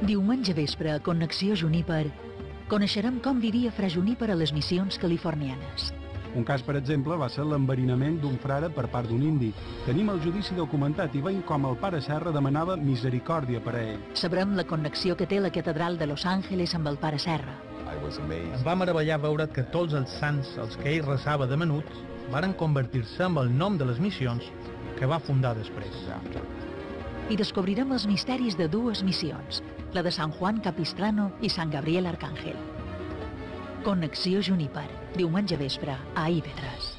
Diumenge vespre, a Connexió Juníper, coneixerem com vivia Fra Juníper a les missions californianes. Un cas, per exemple, va ser l'enverinament d'un frare per part d'un indi. Tenim el judici documentat i veiem com el pare Serra demanava misericòrdia per a ell. Sabrem la connexió que té la catedral de Los Angeles amb el pare Serra. Em va meravellar veure que tots els sants als que ell resava de menut varen convertir-se amb el nom de les missions que va fundar després. I descobrirem els misteris de dues missions, la de San Juan Capistrano i Sant Gabriel Arcángel. Connexió Juníper, diumenge vespre, a IB3.